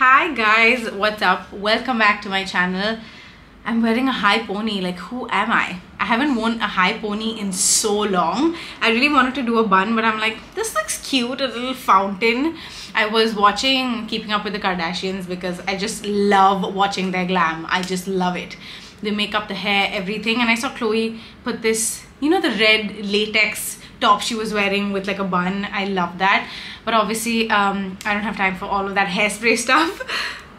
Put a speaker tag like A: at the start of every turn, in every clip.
A: Hi guys, what's up? Welcome back to my channel. I'm wearing a high pony. Like, who am I? I haven't worn a high pony in so long. I really wanted to do a bun, but I'm like, this looks cute, a little fountain. I was watching Keeping Up with the Kardashians because I just love watching their glam. I just love it. they make up the hair, everything. And I saw Khloé put this, you know, the red latex top she was wearing with like a bun. I love that. But obviously, um, I don't have time for all of that hairspray stuff.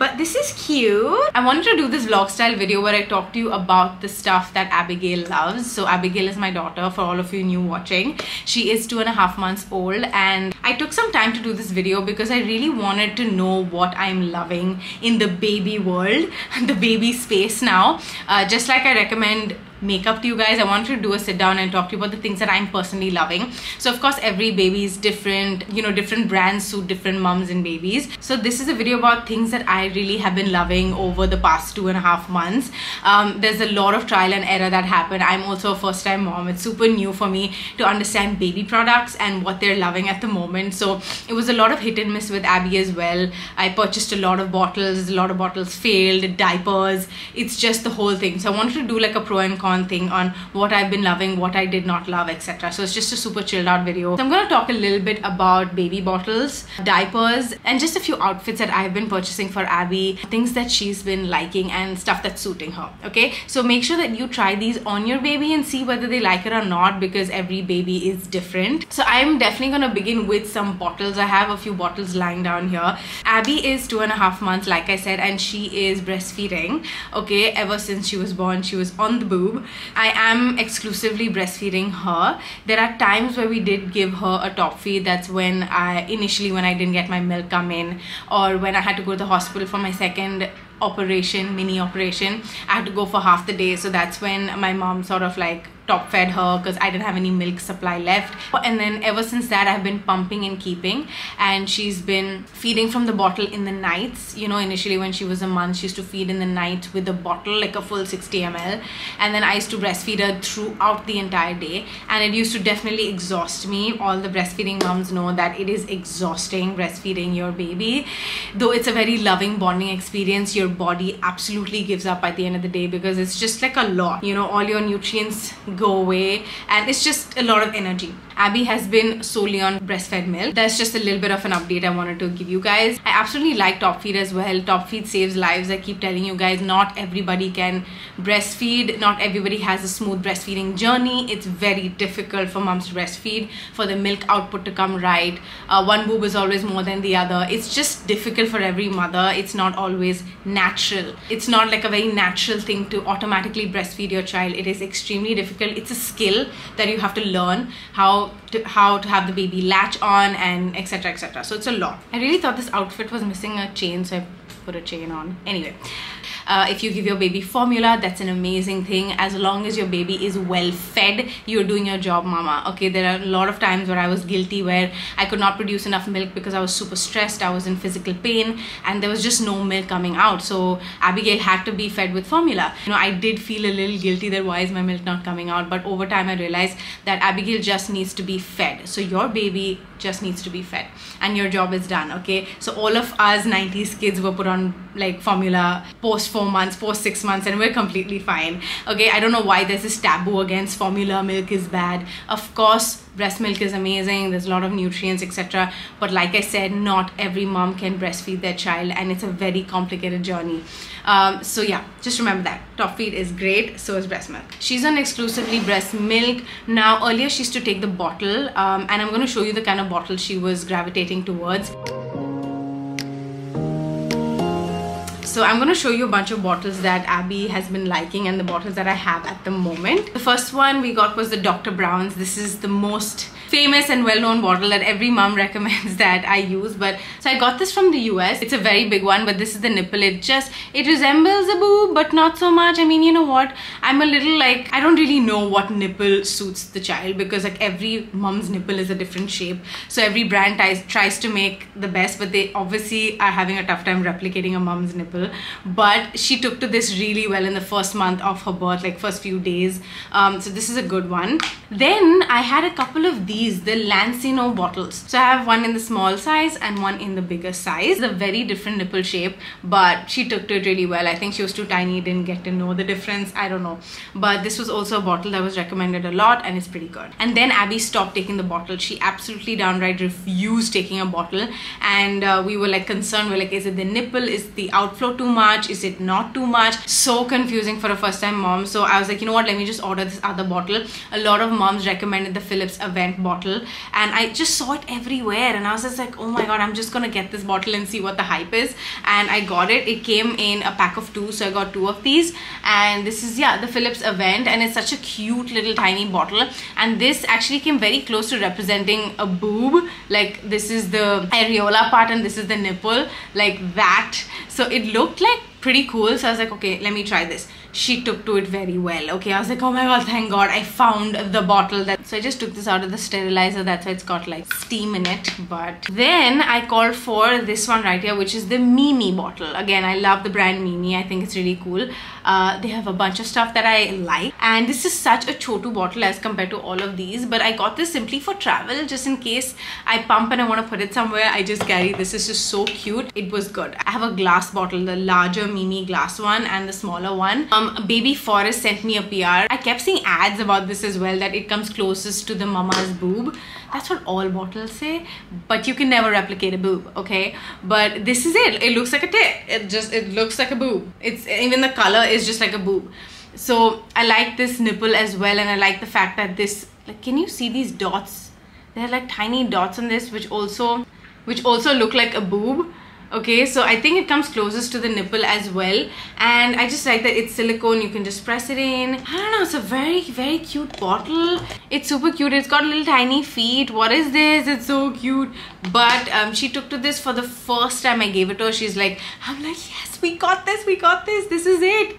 A: But this is cute. I wanted to do this vlog style video where I talk to you about the stuff that Abigail loves. So Abigail is my daughter for all of you new watching. She is two and a half months old and I took some time to do this video because I really wanted to know what I'm loving in the baby world, the baby space now. Uh, just like I recommend makeup to you guys. I wanted to do a sit down and talk to you about the things that i'm personally loving. So of course every baby is different you know different brands suit different mums and babies. So this is a video about things that i really have been loving over the past two and a half months. Um, there's a lot of trial and error that happened. I'm also a first time mom. It's super new for me to understand baby products and what they're loving at the moment. So it was a lot of hit and miss with abby as well. I purchased a lot of bottles. A lot of bottles failed diapers. It's just the whole thing. So i wanted to do like a pro and con on thing on what I've been loving, what I did not love, etc. So it's just a super chilled out video. So I'm going to talk a little bit about baby bottles, diapers, and just a few outfits that I've been purchasing for Abby, things that she's been liking and stuff that's suiting her. Okay, so make sure that you try these on your baby and see whether they like it or not because every baby is different. So I'm definitely going to begin with some bottles. I have a few bottles lying down here. Abby is two and a half months, like I said, and she is breastfeeding. Okay, ever since she was born, she was on the boob I am exclusively breastfeeding her. There are times where we did give her a top feed. That's when I initially when I didn't get my milk come in or when I had to go to the hospital for my second operation, mini operation. I had to go for half the day. So that's when my mom sort of like top fed her because I didn't have any milk supply left. And then ever since that, I've been pumping and keeping. And she's been feeding from the bottle in the nights. You know, initially when she was a month, she used to feed in the night with a bottle, like a full 60 ml. And then I used to breastfeed her throughout the entire day. And it used to definitely exhaust me. All the breastfeeding moms know that it is exhausting breastfeeding your baby. Though it's a very loving bonding experience, body absolutely gives up at the end of the day because it's just like a lot. You know, all your nutrients go away and it's just a lot of energy Abby has been solely on breastfed milk. That's just a little bit of an update I wanted to give you guys. I absolutely like Top Feed as well. Top Feed saves lives. I keep telling you guys, not everybody can breastfeed. Not everybody has a smooth breastfeeding journey. It's very difficult for moms to breastfeed, for the milk output to come right. Uh, one boob is always more than the other. It's just difficult for every mother. It's not always natural. It's not like a very natural thing to automatically breastfeed your child. It is extremely difficult. It's a skill that you have to learn how to, how to have the baby latch on and etc etc so it's a lot. I really thought this outfit was missing a chain so i put a chain on. Anyway uh, if you give your baby formula that's an amazing thing. As long as your baby is well fed you're doing your job mama. Okay there are a lot of times where i was guilty where i could not produce enough milk because i was super stressed i was in physical pain and there was just no milk coming out. So abigail had to be fed with formula. You know i did feel a little guilty that why is my milk not coming out? But over time i realized that abigail just needs to be fed. So your baby just needs to be fed and your job is done okay? So all of us 90s kids were put on like formula post four months post six months and we're completely fine. Okay i don't know why there's this taboo against formula milk is bad. Of course breast milk is amazing there's a lot of nutrients etc but like i said not every mom can breastfeed their child and it's a very complicated journey. Um, so yeah just remember that. Top feed is great so is breast milk. She's on exclusively breast milk. Now earlier she used to take the bottle um, and i'm going to show you the kind of bottle she was gravitating towards So I'm going to show you a bunch of bottles that Abby has been liking and the bottles that I have at the moment. The first one we got was the Dr. Brown's. This is the most famous and well-known bottle that every mom recommends that I use but so I got this from the US it's a very big one but this is the nipple it just it resembles a boob but not so much I mean you know what I'm a little like I don't really know what nipple suits the child because like every mom's nipple is a different shape so every brand tries, tries to make the best but they obviously are having a tough time replicating a mom's nipple but she took to this really well in the first month of her birth like first few days um, so this is a good one then I had a couple of these the Lansinoh bottles. So I have one in the small size and one in the bigger size. It's a very different nipple shape, but she took to it really well. I think she was too tiny, didn't get to know the difference. I don't know. But this was also a bottle that was recommended a lot and it's pretty good. And then Abby stopped taking the bottle. She absolutely downright refused taking a bottle. And uh, we were like concerned. We're like, is it the nipple? Is the outflow too much? Is it not too much? So confusing for a first time mom. So I was like, you know what? Let me just order this other bottle. A lot of moms recommended the Philips Avent bottle. And I just saw it everywhere. And I was just like, oh my God, I'm just to get this bottle and see what the hype is. And I got it. It came in a pack of two. So I got two of these. And this is, yeah, the Philips Avent. And it's such a cute little tiny bottle. And this actually came very close to representing a boob. Like this is the areola part and this is the nipple. Like that. So it looked like pretty cool. So I was like, okay, let me try this. She took to it very well. Okay i was like oh my god thank god i found the bottle that so i just took this out of the sterilizer. That's why it's got like steam in it. But then i called for this one right here which is the Mee Mee bottle. Again i love the brand Mee Mee. I think it's really cool. Uh, they have a bunch of stuff that i like. And this is such a chotu bottle as compared to all of these. But i got this simply for travel just in case i pump and i want to put it somewhere i just carry. This This is just so cute. It was good. I have a glass bottle the larger Mee Mee glass one and the smaller one um, Baby Forest sent me a PR. I kept seeing ads about this as well that it comes closest to the mama's boob. That's what all bottles say, but you can never replicate a boob, okay? But this is it. It looks like a tit. It just it looks like a boob. It's even the color is just like a boob. So I like this nipple as well, and I like the fact that this like can you see these dots? They're like tiny dots on this, which also which also look like a boob okay so i think it comes closest to the nipple as well. And i just like that it's silicone you can just press it in. I don't know it's a very very cute bottle. It's super cute. It's got little tiny feet. What is this? It's so cute. But um, she took to this for the first time i gave it to her. She's like i'm like yes we got this we got this. This is it.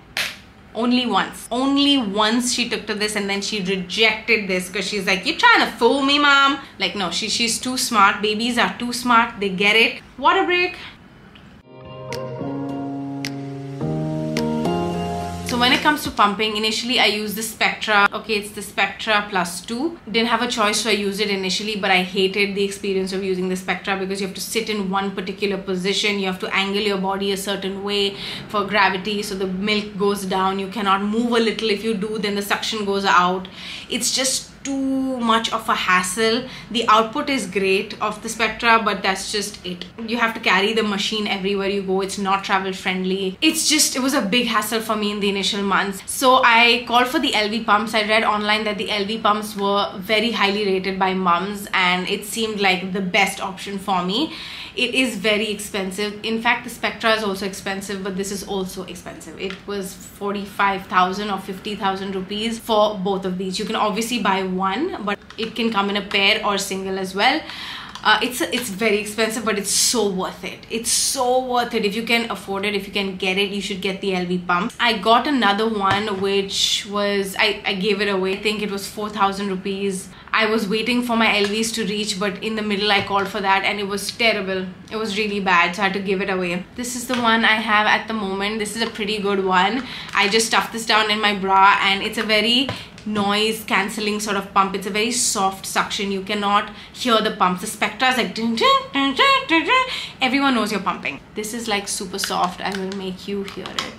A: Only once. Only once she took to this and then she rejected this because she's like you're trying to fool me mom like no she she's too smart. Babies are too smart. They get it. Water break when it comes to pumping, initially I use the Spectra. Okay, it's the Spectra Plus 2. Didn't have a choice so I used it initially but I hated the experience of using the Spectra because you have to sit in one particular position. You have to angle your body a certain way for gravity so the milk goes down. You cannot move a little. If you do then the suction goes out. It's just too much of a hassle. The output is great of the spectra but that's just it. You have to carry the machine everywhere you go. It's not travel friendly. It's just it was a big hassle for me in the initial months. So i called for the Elvie pumps. I read online that the Elvie pumps were very highly rated by mums and it seemed like the best option for me. It is very expensive. In fact the spectra is also expensive but this is also expensive. It was 45000 or 50000 rupees for both of these. You can obviously buy one but it can come in a pair or single as well. Uh, it's it's very expensive but it's so worth it. It's so worth it. If you can afford it if you can get it you should get the Elvie pump. I got another one which was i i gave it away. I think it was 4000 rupees I was waiting for my Elvies to reach but in the middle I called for that and it was terrible. It was really bad so I had to give it away. This is the one I have at the moment. This is a pretty good one. I just stuffed this down in my bra and it's a very noise cancelling sort of pump. It's a very soft suction. You cannot hear the pumps. The Spectra is like dun, dun, dun, everyone knows you're pumping. This is like super soft. I will make you hear it.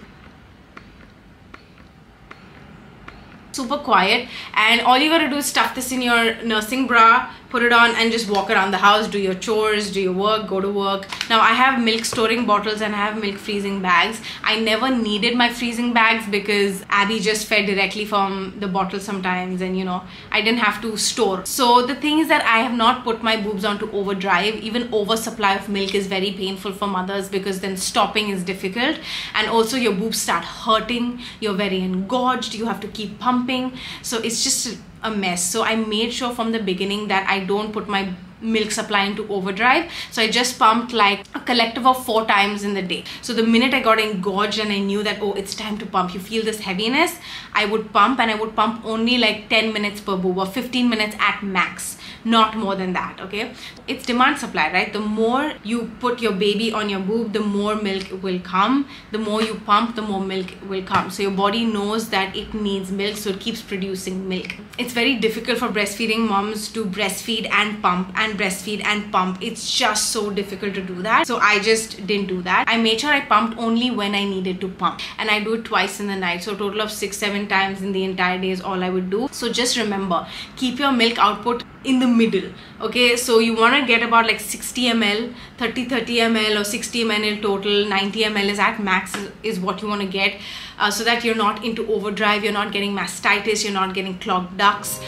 A: Super quiet. And all you gotta do is stuff this in your nursing bra put it on and just walk around the house do your chores do your work go to work. Now i have milk storing bottles and i have milk freezing bags. I never needed my freezing bags because abby just fed directly from the bottle sometimes and you know i didn't have to store. So the thing is that i have not put my boobs onto overdrive. Even oversupply of milk is very painful for mothers because then stopping is difficult. And also your boobs start hurting. You're very engorged. You have to keep pumping. So it's just a mess. So i made sure from the beginning that i don't put my milk supply into overdrive. So i just pumped like a collective of four times in the day. So the minute i got engorged and i knew that oh it's time to pump you feel this heaviness i would pump and i would pump only like 10 minutes per boob or 15 minutes at max not more than that okay? It's demand supply right? The more you put your baby on your boob the more milk will come. The more you pump the more milk will come. So your body knows that it needs milk so it keeps producing milk. It's very difficult for breastfeeding moms to breastfeed and pump and breastfeed and pump. It's just so difficult to do that. So i just didn't do that. I made sure i pumped only when i needed to pump. And i do it twice in the night. So total of six seven times in the entire day is all i would do. So just remember keep your milk output in the middle okay? So you want to get about like 60 ml 30 30 ml or 60 ml total 90 ml is at max is, what you want to get uh, so that you're not into overdrive you're not getting mastitis you're not getting clogged ducts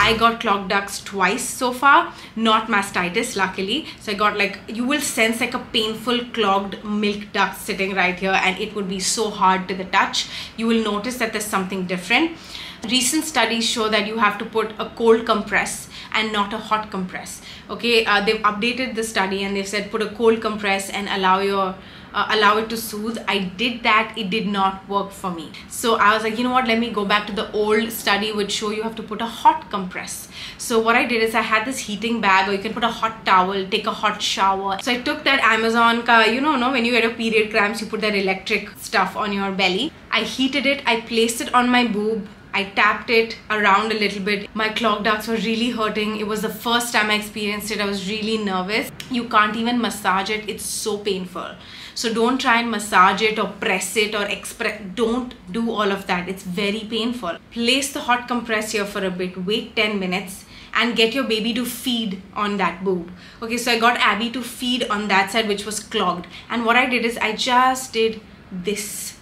A: I got clogged ducts twice so far, not mastitis, luckily. So I got like, you will sense like a painful clogged milk duct sitting right here and it would be so hard to the touch. You will notice that there's something different. Recent studies show that you have to put a cold compress and not a hot compress. Okay, uh, they've updated the study and they've said put a cold compress and allow your uh, allow it to soothe i did that it did not work for me so i was like you know what let me go back to the old study which show you have to put a hot compress so what i did is i had this heating bag or you can put a hot towel take a hot shower so i took that amazon ka you know no when you get a period cramps you put that electric stuff on your belly i heated it i placed it on my boob I tapped it around a little bit. My clogged ducts were really hurting. It was the first time I experienced it. I was really nervous. You can't even massage it. It's so painful. So don't try and massage it or press it or express. Don't do all of that. It's very painful. Place the hot compress here for a bit. Wait 10 minutes and get your baby to feed on that boob. Okay, so I got Abby to feed on that side which was clogged. And what I did is I just did this.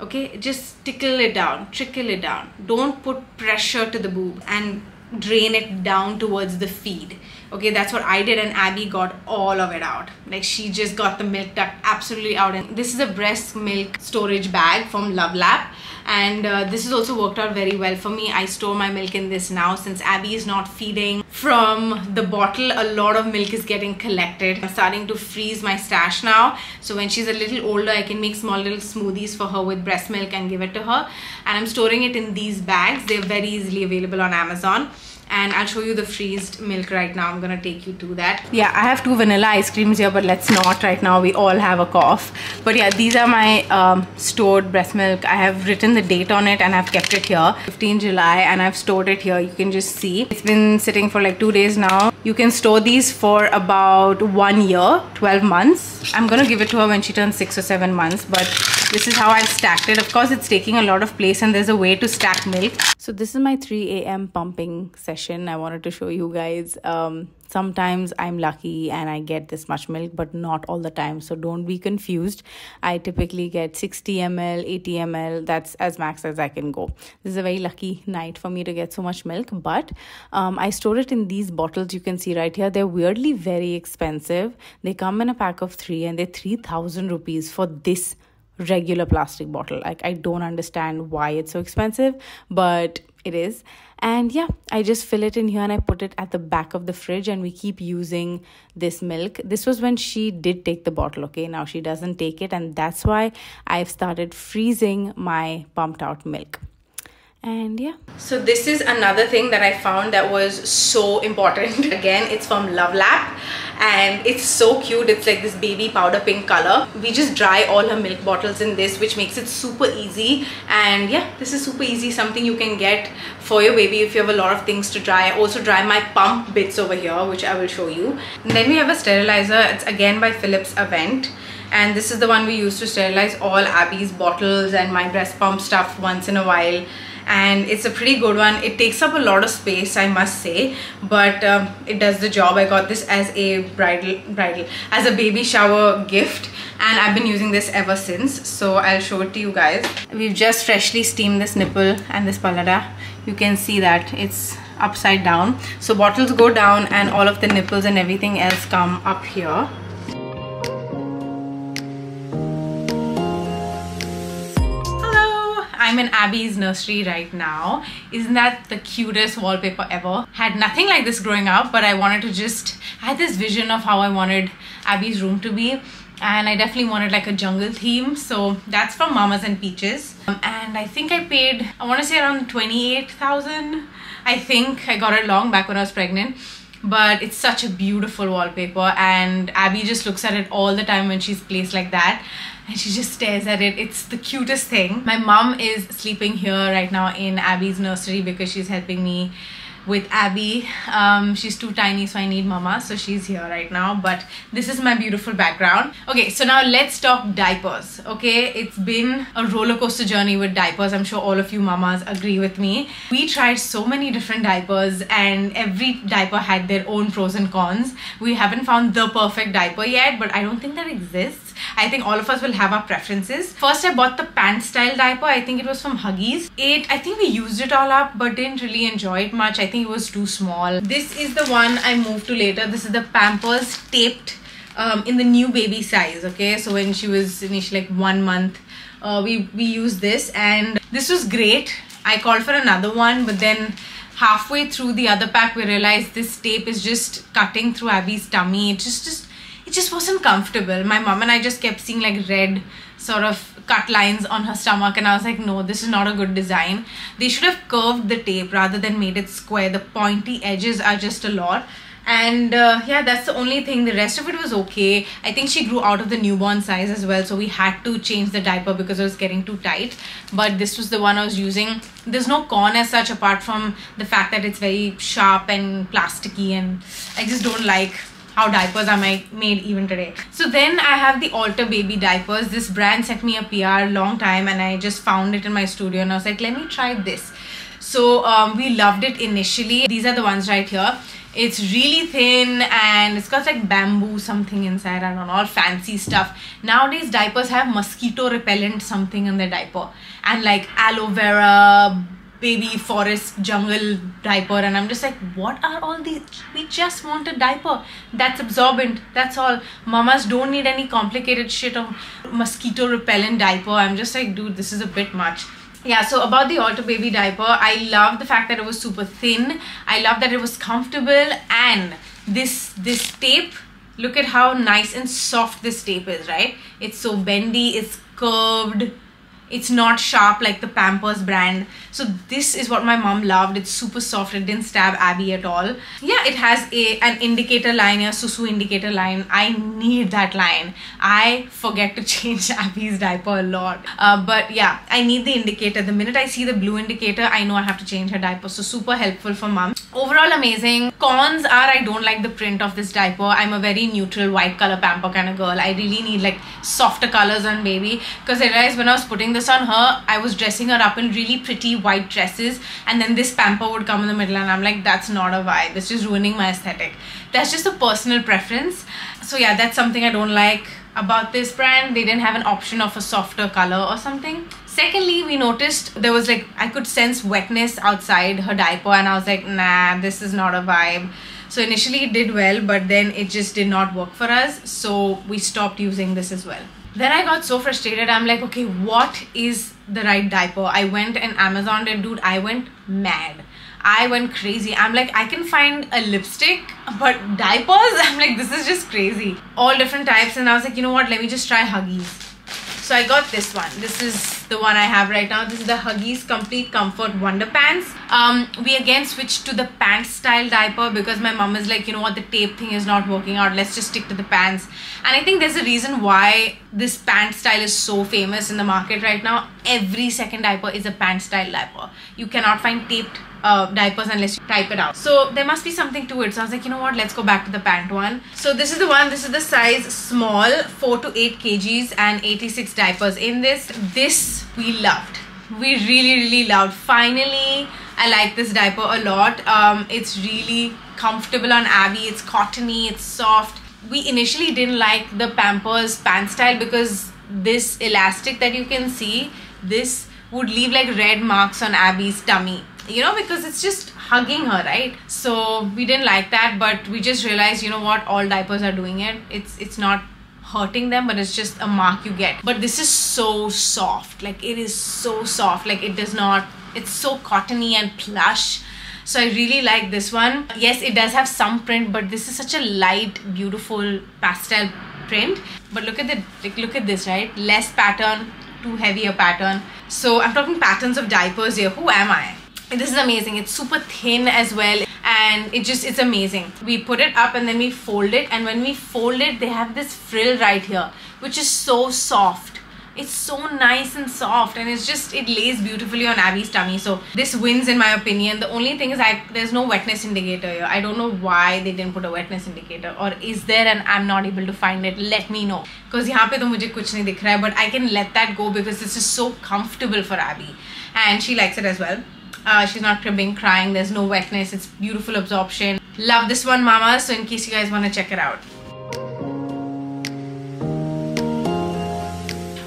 A: Okay, just tickle it down, trickle it down. Don't put pressure to the boob and drain it down towards the feed okay that's what i did and abby got all of it out. Like she just got the milk duct absolutely out and this is a breast milk storage bag from LuvLap and uh, this has also worked out very well for me. I store my milk in this now since abby is not feeding from the bottle a lot of milk is getting collected. I'm starting to freeze my stash now so when she's a little older i can make small little smoothies for her with breast milk and give it to her and i'm storing it in these bags. They're very easily available on amazon and I'll show you the freezed milk right now. I'm gonna take you to that. Yeah, I have two vanilla ice creams here, but let's not right now. We all have a cough. But yeah, these are my um, stored breast milk. I have written the date on it and I've kept it here, 15 July, and I've stored it here. You can just see. It's been sitting for like two days now. You can store these for about one year, 12 months. I'm gonna give it to her when she turns six or seven months, but this is how I've stacked it. Of course, it's taking a lot of place and there's a way to stack milk. So this is my 3 a.m. pumping session. I wanted to show you guys. Um, sometimes I'm lucky and I get this much milk, but not all the time. So don't be confused. I typically get 60 ml, 80 ml. That's as max as I can go. This is a very lucky night for me to get so much milk, but um, I store it in these bottles you can see right here. They're weirdly very expensive. They come in a pack of three and they're 3,000 rupees for this regular plastic bottle. Like, I don't understand why it's so expensive, but it is. And yeah, I just fill it in here and I put it at the back of the fridge, and we keep using this milk. This was when she did take the bottle, okay? Now she doesn't take it, and that's why I've started freezing my pumped out milk and yeah. So this is another thing that i found that was so important. Again it's from LuvLap and it's so cute. It's like this baby powder pink color. We just dry all her milk bottles in this which makes it super easy. And yeah this is super easy. Something you can get for your baby if you have a lot of things to dry. I also dry my pump bits over here which i will show you. And then we have a sterilizer. It's again by philips avent. And this is the one we use to sterilize all abby's bottles and my breast pump stuff once in a while and it's a pretty good one. It takes up a lot of space i must say. But um, it does the job. I got this as a bridal bridal as a baby shower gift. And I've been using this ever since. So I'll show it to you guys. We've just freshly steamed this nipple and this paladai. You can see that it's upside down. So bottles go down and all of the nipples and everything else come up here I'm in Abby's nursery right now. Isn't that the cutest wallpaper ever? Had nothing like this growing up, but I wanted to just, I had this vision of how I wanted Abby's room to be. and I definitely wanted like a jungle theme. So that's from Mamas and Peaches. Um, and I think I paid, I want to say around 28,000. I think I got it long back when I was pregnant. But it's such a beautiful wallpaper and Abby just looks at it all the time when she's placed like that and she just stares at it. It's the cutest thing. My mom is sleeping here right now in Abby's nursery because she's helping me with Abby. Um, she's too tiny, so I need mama. So she's here right now. But this is my beautiful background. Okay, so now let's talk diapers. Okay, it's been a roller coaster journey with diapers. I'm sure all of you mamas agree with me. We tried so many different diapers, and every diaper had their own pros and cons. We haven't found the perfect diaper yet, but I don't think that exists. I think all of us will have our preferences. First, I bought the pant style diaper. I think it was from Huggies. It, I think we used it all up, but didn't really enjoy it much. I think it was too small. This is the one I moved to later. This is the Pampers taped um, in the new baby size. Okay, so when she was initially like one month, uh, we we used this, and this was great. I called for another one, but then halfway through the other pack, we realized this tape is just cutting through Abby's tummy. It just just it just wasn't comfortable. My mom and I just kept seeing like red sort of cut lines on her stomach and I was like no this is not a good design. They should have curved the tape rather than made it square. The pointy edges are just a lot. And uh, yeah that's the only thing. The rest of it was okay. I think she grew out of the newborn size as well so we had to change the diaper because it was getting too tight. But this was the one i was using. There's no con as such apart from the fact that it's very sharp and plasticky and i just don't like how diapers are made even today. So then I have the Alter Baby diapers. This brand sent me a PR a long time and I just found it in my studio and I was like, let me try this. So um, we loved it initially. These are the ones right here. It's really thin and it's got like bamboo something inside. I don't know, all fancy stuff. Nowadays diapers have mosquito repellent something in their diaper and like aloe vera, baby forest jungle diaper and i'm just like what are all these we just want a diaper. That's absorbent. That's all. Mamas don't need any complicated shit of mosquito repellent diaper. I'm just like dude this is a bit much. Yeah so about the alter baby diaper i love the fact that it was super thin. I love that it was comfortable. And this this tape look at how nice and soft this tape is right? It's so bendy it's curved it's not sharp like the pampers brand. So this is what my mom loved. It's super soft. It didn't stab abby at all. Yeah it has a an indicator line a susu indicator line. I need that line. I forget to change abby's diaper a lot. Uh, but yeah i need the indicator. The minute i see the blue indicator i know i have to change her diaper. So super helpful for mom overall amazing cons are i don't like the print of this diaper i'm a very neutral white color pamper kind of girl i really need like softer colors on baby because i realized when i was putting this on her, I was dressing her up in really pretty white dresses, and then this pamper would come in the middle, and I'm like, that's not a vibe. It's just ruining my aesthetic. That's just a personal preference. So, yeah, that's something I don't like about this brand. They didn't have an option of a softer color or something. Secondly, we noticed there was like, I could sense wetness outside her diaper, and I was like, nah, this is not a vibe. So initially it did well, but then it just did not work for us. So we stopped using this as well then I got so frustrated. I'm like, okay, what is the right diaper? I went and Amazon and dude, I went mad. I went crazy. I'm like, I can find a lipstick, but diapers, I'm like, this is just crazy. All different types. And I was like, you know what? Let me just try Huggies. So I got this one. This is the one I have right now. This is the Huggies Complete Comfort Wonder Pants. Um, we again switched to the pants style diaper because my mom is like, you know what, the tape thing is not working out. Let's just stick to the pants. And I think there's a reason why this pant style is so famous in the market right now. Every second diaper is a pant style diaper. You cannot find taped uh, diapers unless you type it out. So there must be something to it. So I was like, you know what, let's go back to the pant one. So this is the one, this is the size small, 4 to 8 kgs and 86 diapers in this. This we loved. We really, really loved. Finally, I like this diaper a lot. Um, it's really comfortable on Abby. It's cottony, it's soft. We initially didn't like the Pampers pant style because this elastic that you can see, this would leave like red marks on Abby's tummy you know because it's just hugging her right? So we didn't like that but we just realized you know what all diapers are doing it. It's it's not hurting them but it's just a mark you get. But this is so soft. Like it is so soft. Like it does not it's so cottony and plush. So i really like this one. Yes it does have some print but this is such a light beautiful pastel print. But look at the like look at this right? Less pattern too heavy a pattern. So i'm talking patterns of diapers here. Who am i this is amazing it's super thin as well and it just it's amazing we put it up and then we fold it and when we fold it they have this frill right here which is so soft it's so nice and soft and it's just it lays beautifully on Abby's tummy so this wins in my opinion the only thing is I there's no wetness indicator here I don't know why they didn't put a wetness indicator or is there and I'm not able to find it let me know because यहाँ पे तो मुझे कुछ नहीं दिख रहा है but I can let that go because this is so comfortable for Abby and she likes it as well uh, she's not cribbing, crying, there's no wetness, it's beautiful absorption. Love this one, mama, so in case you guys want to check it out.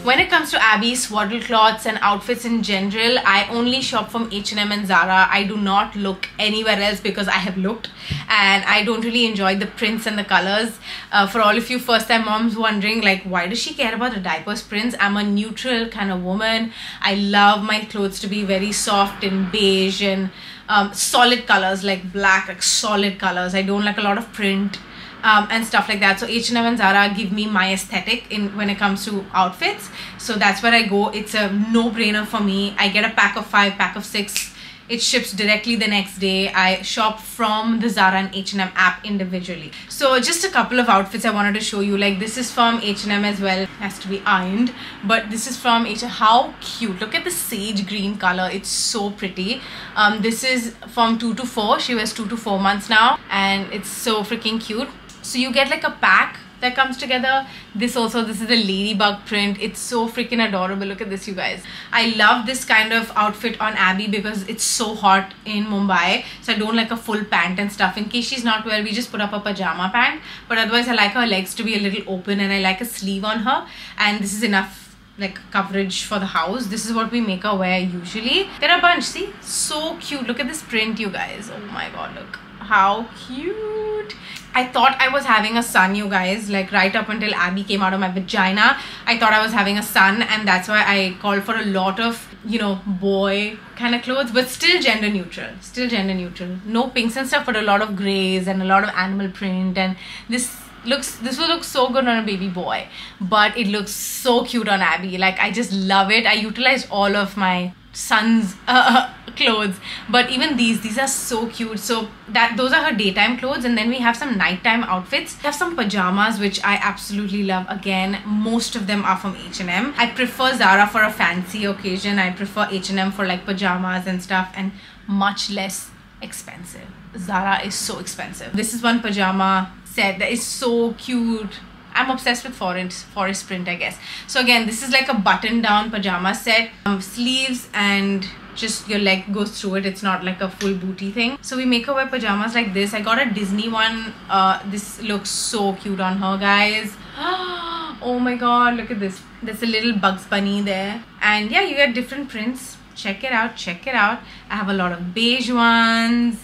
A: When it comes to Abby's swaddle cloths and outfits in general, I only shop from H&M and Zara. I do not look anywhere else because I have looked and I don't really enjoy the prints and the colors. Uh, for all of you first time moms wondering like why does she care about the diapers prints? I'm a neutral kind of woman. I love my clothes to be very soft and beige and um, solid colors like black, like solid colors. I don't like a lot of print um, and stuff like that. So H&M and Zara give me my aesthetic in when it comes to outfits. So that's where I go. It's a no-brainer for me. I get a pack of five, pack of six. It ships directly the next day. I shop from the Zara and H&M app individually. So just a couple of outfits I wanted to show you. Like this is from H&M as well. It has to be ironed. But this is from H&M. How cute. Look at the sage green color. It's so pretty. Um, this is from 2 to 4. She wears 2 to 4 months now. And it's so freaking cute so you get like a pack that comes together. This also this is the ladybug print. It's so freaking adorable. Look at this you guys. I love this kind of outfit on abby because it's so hot in mumbai. So i don't like a full pant and stuff. In case she's not well we just put up a pajama pant. But otherwise i like her legs to be a little open and i like a sleeve on her. And this is enough like coverage for the house. This is what we make her wear usually. There are a bunch. See? So cute. Look at this print you guys. Oh my god look how cute I thought I was having a son, you guys. Like right up until Abby came out of my vagina, I thought I was having a son, and that's why I called for a lot of, you know, boy kind of clothes, but still gender neutral. Still gender neutral. No pinks and stuff, but a lot of grays and a lot of animal print. And this looks this will look so good on a baby boy, but it looks so cute on Abby. Like I just love it. I utilized all of my son's uh, clothes. But even these these are so cute. So that those are her daytime clothes. And then we have some nighttime outfits. We have some pajamas which i absolutely love. Again most of them are from h&m i prefer zara for a fancy occasion. I prefer h&m for like pajamas and stuff and much less expensive. Zara is so expensive. This is one pajama set that is so cute I'm obsessed with forest, forest print, I guess. So again, this is like a button down pajama set. Um, sleeves and just your leg goes through it. It's not like a full booty thing. So we make her wear pajamas like this. I got a Disney one. Uh, this looks so cute on her, guys. oh my god, look at this. There's a little Bugs Bunny there. And yeah, you get different prints. Check it out, check it out. I have a lot of beige ones,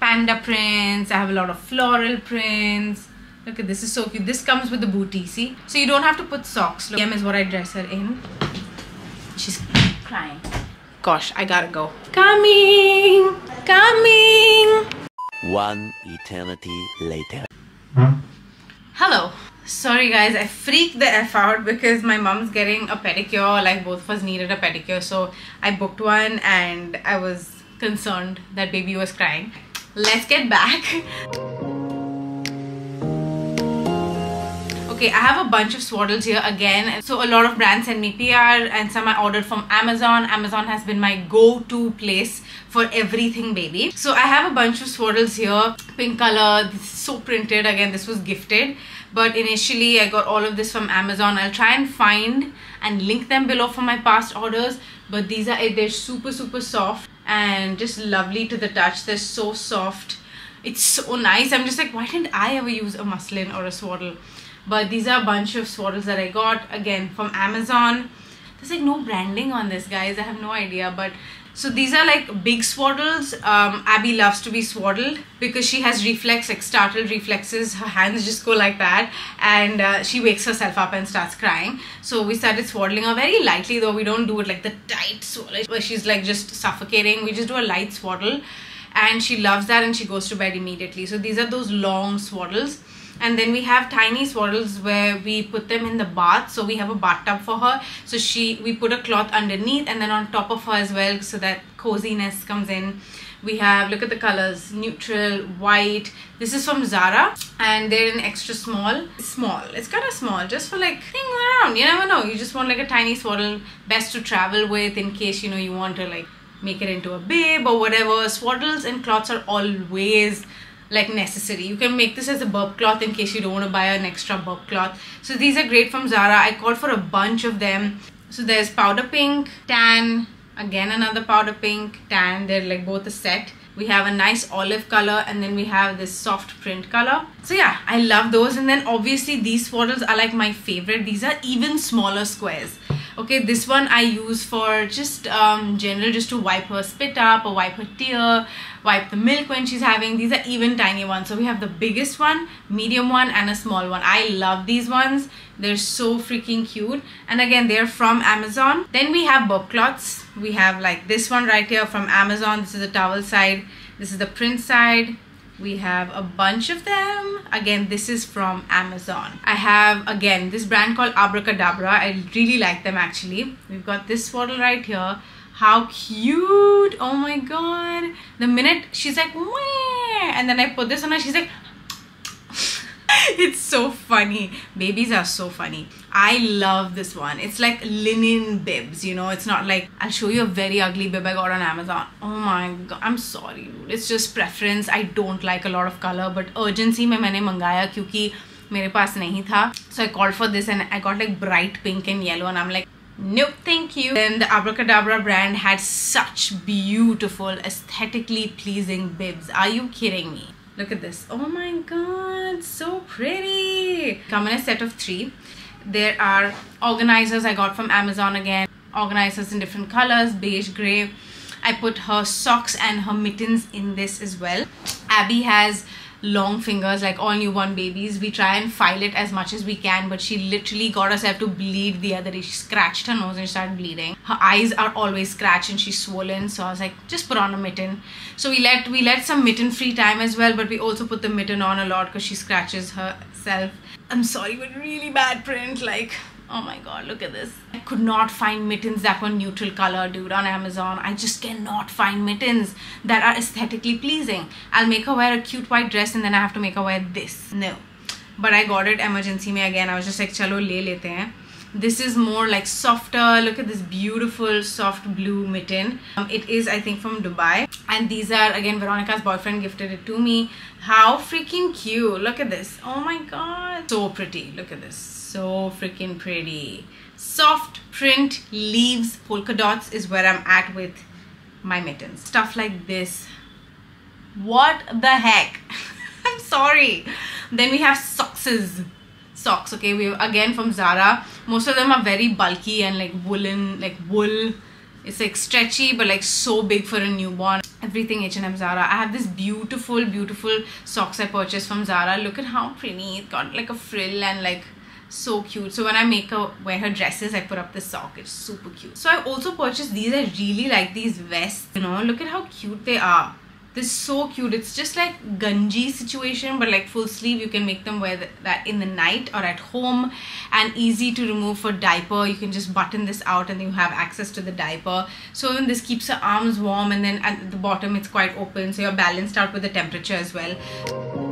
A: panda prints. I have a lot of floral prints Look at this, is so cute. This comes with the booty, see? So you don't have to put socks. Look, M is what I dress her in. She's crying. Gosh, I gotta go. Coming! Coming!
B: One eternity later. Hmm?
A: Hello. Sorry guys, I freaked the F out because my mom's getting a pedicure. Like both of us needed a pedicure. So I booked one and I was concerned that baby was crying. Let's get back. okay i have a bunch of swaddles here again. So a lot of brands send me pr and some i ordered from amazon. Amazon has been my go-to place for everything baby. So i have a bunch of swaddles here. Pink color so printed. Again this was gifted. But initially i got all of this from amazon. I'll try and find and link them below for my past orders. But these are they're super super soft and just lovely to the touch. They're so soft. It's so nice. I'm just like why didn't i ever use a muslin or a swaddle but these are a bunch of swaddles that I got again from Amazon. There's like no branding on this guys. I have no idea but so these are like big swaddles. Um, Abby loves to be swaddled because she has reflex like startled reflexes. Her hands just go like that and uh, she wakes herself up and starts crying. So we started swaddling her very lightly though we don't do it like the tight swaddle where she's like just suffocating. We just do a light swaddle and she loves that and she goes to bed immediately. So these are those long swaddles and then we have tiny swaddles where we put them in the bath. So we have a bathtub for her. So she we put a cloth underneath and then on top of her as well so that coziness comes in. We have look at the colors neutral white. This is from zara. And they're in extra small. Small. It's kind of small just for like things around. You never know. You just want like a tiny swaddle best to travel with in case you know you want to like make it into a bib or whatever. Swaddles and cloths are always like necessary. You can make this as a burp cloth in case you don't want to buy an extra burp cloth. So these are great from zara. I called for a bunch of them. So there's powder pink tan again another powder pink tan. They're like both a set. We have a nice olive color and then we have this soft print color. So yeah i love those. And then obviously these swaddles are like my favorite. These are even smaller squares. Okay this one i use for just um general just to wipe her spit up or wipe her tear wipe the milk when she's having. These are even tiny ones. So we have the biggest one medium one and a small one. I love these ones. They're so freaking cute. And again they're from amazon. Then we have burp cloths. We have like this one right here from amazon. This is the towel side. This is the print side. We have a bunch of them. Again this is from amazon. I have again this brand called abracadabra. I really like them actually. We've got this swaddle right here how cute oh my god the minute she's like Wah! and then i put this on her she's like it's so funny babies are so funny i love this one it's like linen bibs you know it's not like i'll show you a very ugly bib i got on amazon oh my god i'm sorry dude it's just preference i don't like a lot of color but urgency mein maine mangaya kyunki मेरे पास नहीं था so I called for this and I got like bright pink and yellow and I'm like nope thank you then the abracadabra brand had such beautiful aesthetically pleasing bibs are you kidding me Look at this. Oh my god, so pretty. Come in a set of three. There are organizers I got from Amazon again. Organizers in different colors, beige, gray. I put her socks and her mittens in this as well. Abby has long fingers like all newborn babies. We try and file it as much as we can but she literally got herself to bleed the other day. She scratched her nose and started bleeding. Her eyes are always scratched and she's swollen so i was like just put on a mitten. So we let we let some mitten free time as well but we also put the mitten on a lot because she scratches herself. I'm sorry but really bad print like oh my god look at this. I could not find mittens that were neutral color dude on amazon. I just cannot find mittens that are aesthetically pleasing. I'll make her wear a cute white dress and then i have to make her wear this. No. But i got it emergency me again. I was just like chalo le lete hain this is more like softer. Look at this beautiful soft blue mitten. Um, it is i think from dubai. And these are again veronica's boyfriend gifted it to me. How freaking cute. Look at this. Oh my god. So pretty. Look at this so freaking pretty. Soft print leaves polka dots is where I'm at with my mittens. Stuff like this. What the heck? I'm sorry. Then we have sockses. Socks, okay, we have again from Zara. Most of them are very bulky and like woolen, like wool. It's like stretchy but like so big for a newborn. Everything H&M Zara. I have this beautiful, beautiful socks I purchased from Zara. Look at how pretty. It got like a frill and like so cute. So when i make her wear her dresses i put up this sock it's super cute. So i also purchased these. I really like these vests you know. Look at how cute they are. This is so cute. It's just like ganji situation but like full sleeve. You can make them wear that in the night or at home and easy to remove for diaper. You can just button this out and you have access to the diaper. So even this keeps her arms warm and then at the bottom it's quite open. So you're balanced out with the temperature as well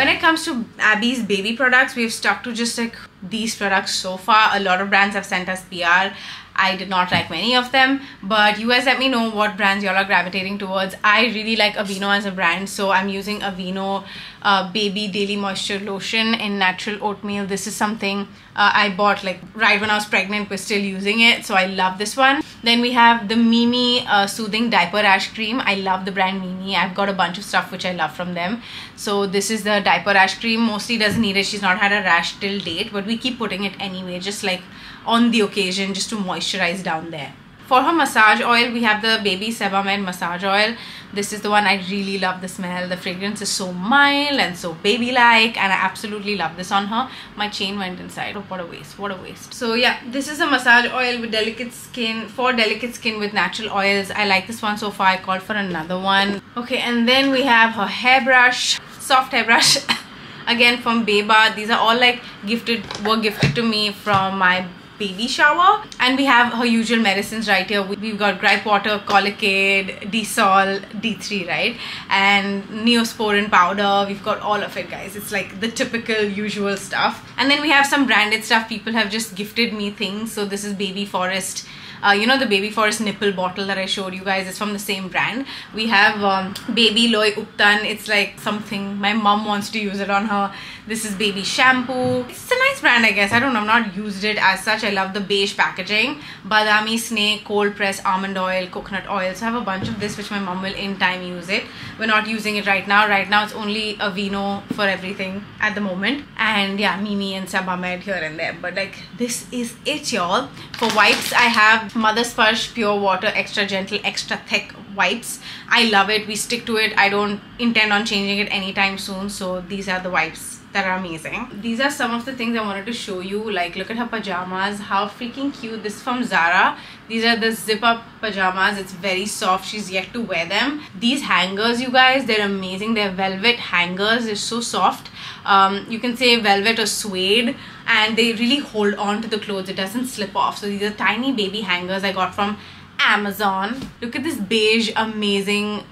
A: when it comes to Abby's baby products, we've stuck to just like these products so far. A lot of brands have sent us PR. I did not like many of them, but you guys let me know what brands y'all are gravitating towards. I really like Aveeno as a brand, so I'm using Aveeno uh, Baby Daily Moisture Lotion in natural oatmeal. This is something uh, I bought like right when I was pregnant. We're still using it, so I love this one. Then we have the Mee Mee uh, Soothing Diaper Rash Cream. I love the brand Mee Mee. I've got a bunch of stuff which I love from them. So this is the diaper rash cream. Mostly doesn't need it. She's not had a rash till date, but we keep putting it anyway, just like on the occasion just to moisturize down there. For her massage oil, we have the Baby Sebamed massage oil. This is the one I really love the smell. The fragrance is so mild and so baby-like and I absolutely love this on her. My chain went inside. Oh, what a waste. What a waste. So yeah, this is a massage oil with delicate skin, for delicate skin with natural oils. I like this one so far. I called for another one. Okay, and then we have her hairbrush soft hairbrush again from Beba. These are all like gifted, were gifted to me from my baby shower. And we have her usual medicines right here. We've got gripe water colicaid d-sol d3 right? And neosporin powder. We've got all of it guys. It's like the typical usual stuff. And then we have some branded stuff. People have just gifted me things. So this is baby forest. Uh, you know the baby forest nipple bottle that I showed you guys? Is from the same brand. We have um, baby loy uptan. It's like something. My mom wants to use it on her this is baby shampoo. It's a nice brand I guess. I don't know. I've not used it as such. I love the beige packaging. Badami snake cold press, almond oil coconut oil. So I have a bunch of this which my mom will in time use it. We're not using it right now. Right now it's only Aveeno for everything at the moment. And yeah Mee Mee and Sebamed here and there. But like this is it y'all. For wipes I have Mother Sparsh Pure Water Extra Gentle Extra Thick wipes. I love it. We stick to it. I don't intend on changing it anytime soon. So these are the wipes that are amazing. These are some of the things I wanted to show you. Like look at her pajamas. How freaking cute. This is from Zara. These are the zip up pajamas. It's very soft. She's yet to wear them. These hangers you guys, they're amazing. They're velvet hangers. They're so soft. Um, you can say velvet or suede and they really hold on to the clothes it doesn't slip off so these are tiny baby hangers i got from amazon look at this beige amazing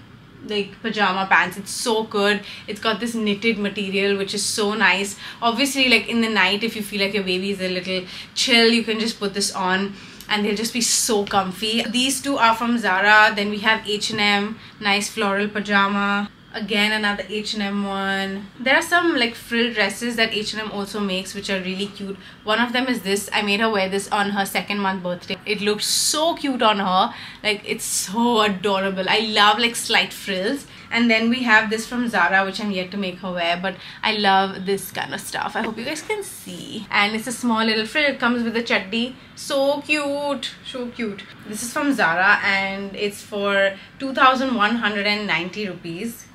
A: like pajama pants. It's so good. It's got this knitted material which is so nice. Obviously like in the night if you feel like your baby is a little chill you can just put this on and they'll just be so comfy. These two are from zara. Then we have h&m nice floral pajama again another H&M one. There are some like frill dresses that H&M also makes which are really cute. One of them is this. I made her wear this on her second month birthday. It looked so cute on her. Like it's so adorable. I love like slight frills. And then we have this from Zara which I'm yet to make her wear but I love this kind of stuff. I hope you guys can see. And it's a small little frill. It comes with a chaddi so cute. So cute. This is from Zara and it's for 2190 rupees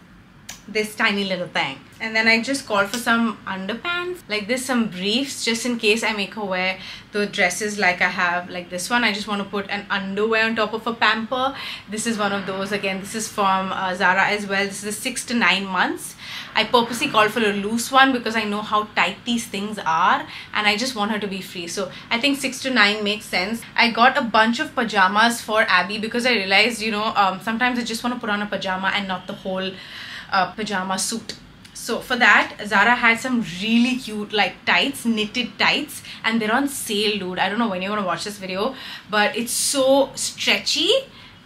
A: this tiny little thing. And then I just called for some underpants like this some briefs just in case I make her wear the dresses like I have like this one. I just want to put an underwear on top of a pamper. This is one of those again this is from uh, Zara as well. This is six to nine months. I purposely called for a loose one because I know how tight these things are and I just want her to be free. So I think six to nine makes sense. I got a bunch of pajamas for Abby because I realized you know um, sometimes I just want to put on a pajama and not the whole uh, pajama suit. So for that zara had some really cute like tights knitted tights and they're on sale dude. I don't know when you're gonna watch this video but it's so stretchy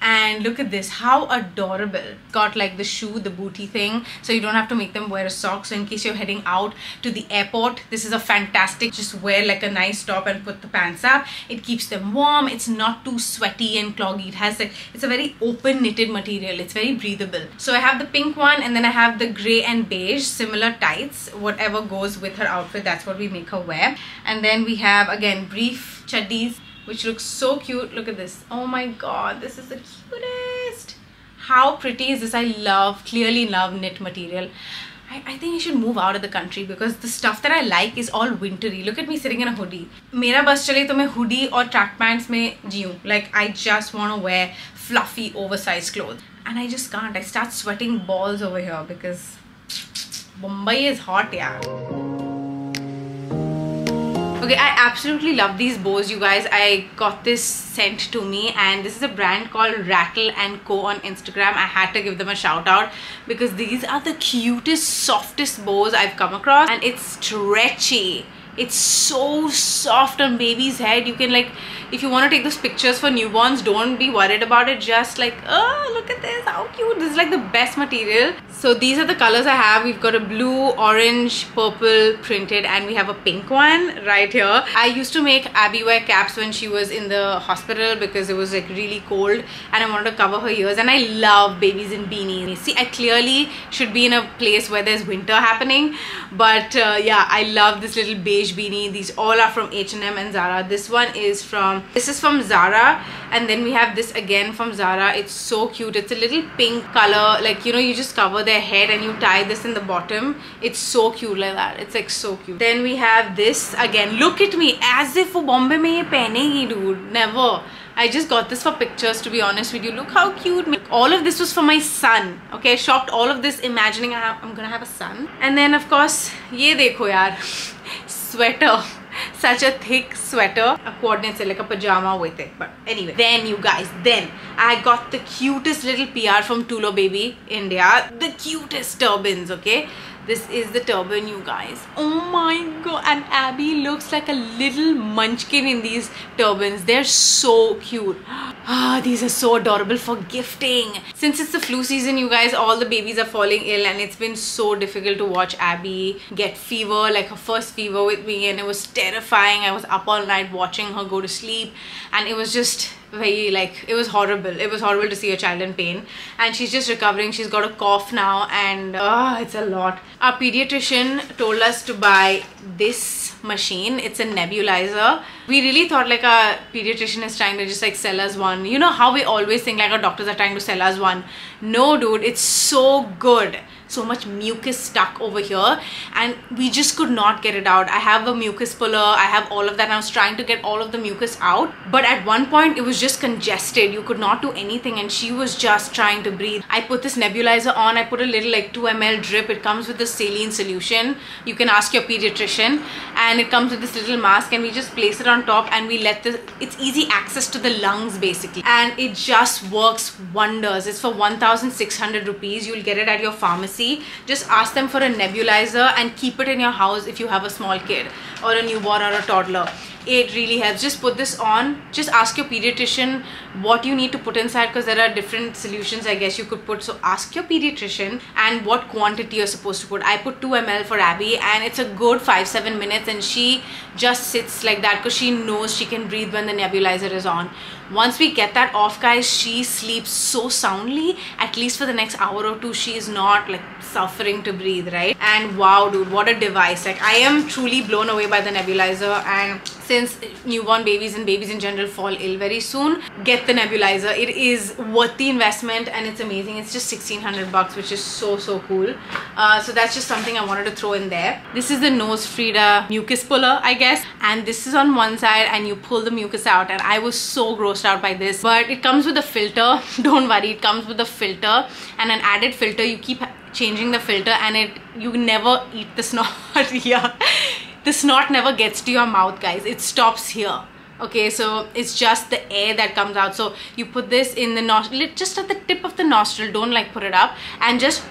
A: and look at this how adorable. Got like the shoe the booty thing. So you don't have to make them wear a sock so in case you're heading out to the airport. This is a fantastic just wear like a nice top and put the pants up. It keeps them warm. It's not too sweaty and cloggy. It has like it's a very open knitted material. It's very breathable. So i have the pink one and then i have the gray and beige similar tights. Whatever goes with her outfit that's what we make her wear. And then we have again brief chaddis which looks so cute. Look at this. Oh my god, this is the cutest. How pretty is this? I love, clearly love knit material. I, I think I should move out of the country because the stuff that I like is all wintry. Look at me sitting in a hoodie. मेरा बस चले तो मैं hoodie or track pants में जीऊँ. Like I just want to wear fluffy oversized clothes. And I just can't. I start sweating balls over here because Mumbai is hot, yeah. Okay, I absolutely love these bows, you guys. I got this sent to me and this is a brand called Rattle & Co on Instagram. I had to give them a shout out because these are the cutest, softest bows I've come across and it's stretchy. It's so soft on baby's head. You can like if you want to take those pictures for newborns don't be worried about it. Just like oh look at this how cute. This is like the best material. So these are the colors I have. We've got a blue orange purple printed and we have a pink one right here. I used to make Abby wear caps when she was in the hospital because it was like really cold and I wanted to cover her ears and I love babies in beanies. See I clearly should be in a place where there's winter happening but uh, yeah I love this little beige beanie these all are from H&M and Zara this one is from this is from Zara and then we have this again from Zara it's so cute it's a little pink color like you know you just cover their head and you tie this in the bottom it's so cute like that it's like so cute then we have this again look at me as if Bombay mein ye pehnegi dude never I just got this for pictures to be honest with you. Look how cute. All of this was for my son. Okay, I shopped all of this imagining I am gonna have a son. And then of course, ye dekho yaar. Sweater. Such a thick sweater. A coordinates like a pajama with it. But anyway then you guys then i got the cutest little pr from tulo baby india. The cutest turbans okay this is the turban, you guys. Oh my god. And Abby looks like a little munchkin in these turbans. They're so cute. Ah, these are so adorable for gifting. Since it's the flu season, you guys, all the babies are falling ill and it's been so difficult to watch Abby get fever, like her first fever with me and it was terrifying. I was up all night watching her go to sleep and it was just very like it was horrible. It was horrible to see a child in pain. And she's just recovering. She's got a cough now. And oh it's a lot. Our pediatrician told us to buy this machine. It's a nebulizer. We really thought like a pediatrician is trying to just like sell us one. You know how we always think like our doctors are trying to sell us one. No dude. It's so good so much mucus stuck over here and we just could not get it out. I have a mucus puller i have all of that i was trying to get all of the mucus out but at one point it was just congested. You could not do anything and she was just trying to breathe. I put this nebulizer on i put a little like 2 ml drip. It comes with the saline solution. You can ask your pediatrician and it comes with this little mask and we just place it on top and we let the it's easy access to the lungs basically. And it just works wonders. It's for 1600 rupees. You'll get it at your pharmacy just ask them for a nebulizer and keep it in your house if you have a small kid or a newborn or a toddler. It really helps. Just put this on. Just ask your pediatrician what you need to put inside because there are different solutions i guess you could put. So ask your pediatrician and what quantity you're supposed to put. I put 2 ml for abby and it's a good 5 7 minutes and she just sits like that because she knows she can breathe when the nebulizer is on once we get that off guys she sleeps so soundly. At least for the next hour or two she is not like suffering to breathe right? And wow dude what a device. Like i am truly blown away by the nebulizer and since newborn babies and babies in general fall ill very soon get the nebulizer. It is worth the investment and it's amazing. It's just 1600 bucks which is so so cool. Uh, so that's just something i wanted to throw in there. This is the NoseFrida mucus puller i guess. And this is on one side and you pull the mucus out. And i was so grossed out by this. But it comes with a filter. Don't worry it comes with a filter and an added filter. You keep changing the filter and it you never eat the snot. Here the snot never gets to your mouth guys. It stops here. Okay so it's just the air that comes out. So you put this in the nostril just at the tip of the nostril. Don't like put it up. And just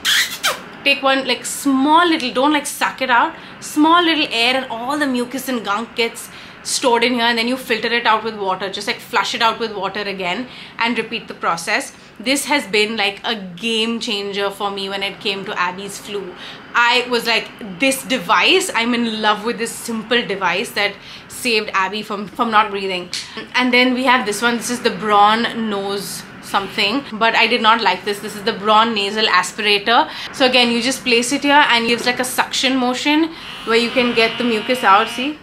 A: take one like small little don't like suck it out. Small little air and all the mucus and gunk gets stored in here. And then you filter it out with water. Just like flush it out with water again and repeat the process this has been like a game changer for me when it came to Abby's flu. I was like this device I'm in love with this simple device that saved Abby from from not breathing. And then we have this one. This is the Braun nose something. But I did not like this. This is the Braun nasal aspirator. So again you just place it here and gives like a suction motion where you can get the mucus out. See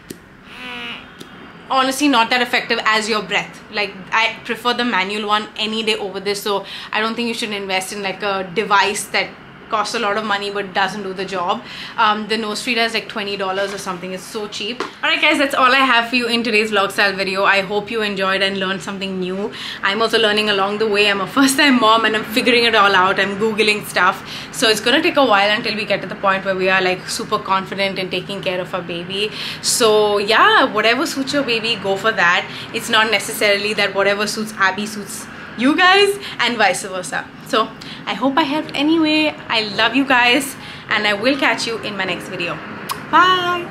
A: honestly not that effective as your breath. Like i prefer the manual one any day over this so i don't think you should invest in like a device that costs a lot of money but doesn't do the job. Um, the NoseFrida is like $20 or something. It's so cheap. Alright guys that's all I have for you in today's vlog style video. I hope you enjoyed and learned something new. I'm also learning along the way. I'm a first time mom and I'm figuring it all out. I'm googling stuff. So it's gonna take a while until we get to the point where we are like super confident in taking care of our baby. So yeah whatever suits your baby go for that. It's not necessarily that whatever suits Abby suits you guys and vice versa so i hope i helped anyway. I love you guys and i will catch you in my next video. Bye!